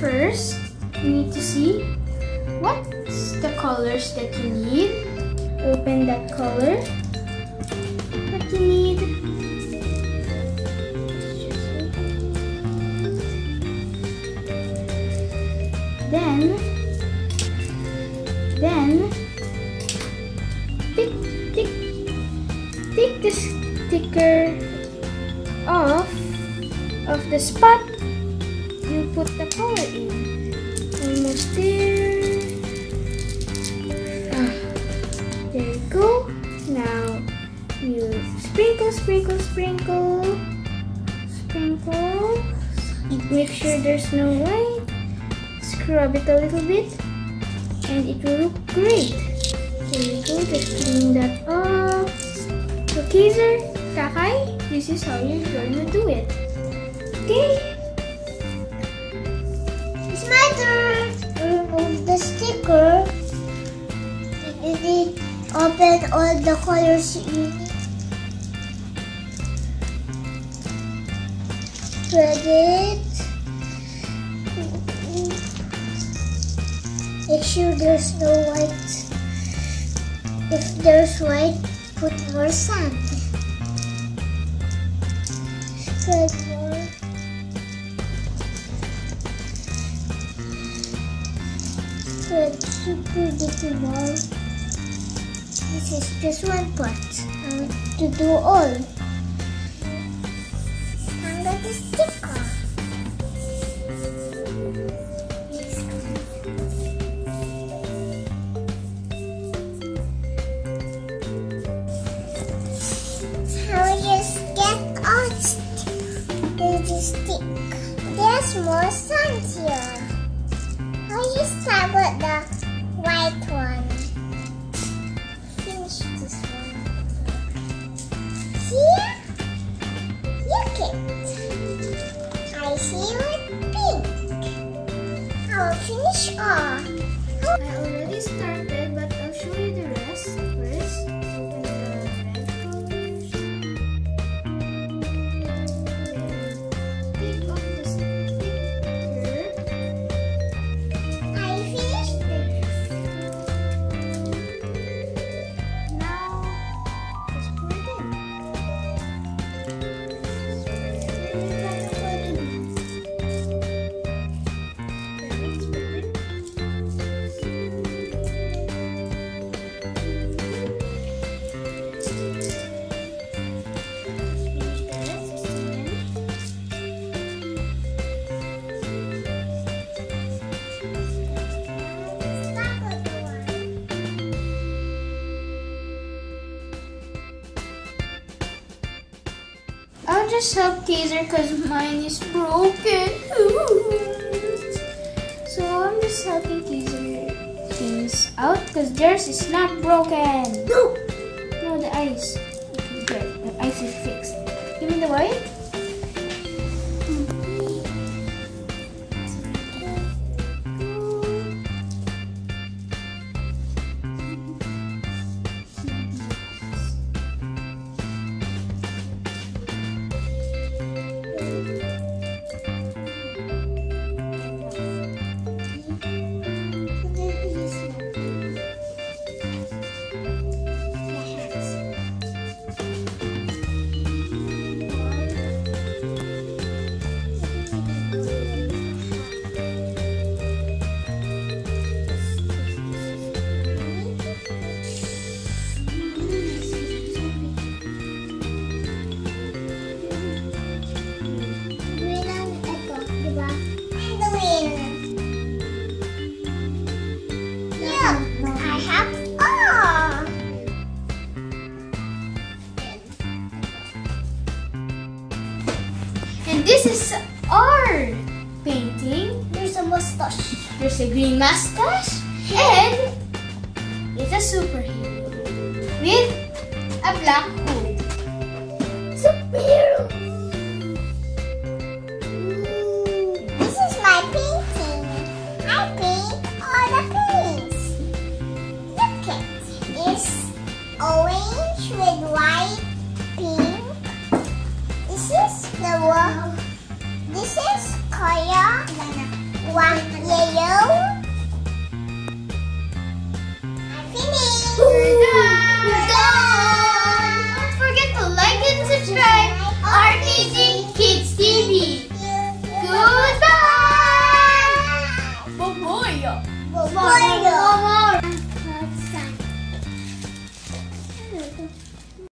first, you need to see what's the colors that you need. Open that color that you need. Then, then, pick, pick, take the sticker off of the spot put the color in. Almost there. Ah, there you go. Now you sprinkle, sprinkle, sprinkle, sprinkle. Make sure there's no white. Scrub it a little bit, and it will look great. There you go. Just clean that up. So, Kzer, Kakay, this is how you're gonna do it. Okay? It's my turn remove the sticker. And then open all the colors you need. Spread it. Make sure there's no white. If there's white, put more sand. Spread super duper more. This is just one part. I want to do all. I'm going to stick off. You get out the stick? There's more sand here. How you start with the white one? Finish this one. Here? Look it. I see with pink. I'll finish all. I already started, I'll just help Kzer because mine is broken. so I'm just helping Kzer things out because theirs is not broken. No. No, the ice. Okay, there. The ice is fixed. Give me the white. Green this is our painting. There's a mustache. There's a green mustache and it's a superhero with a black hood. Superhero. This is my painting. I paint all the paints. Look This is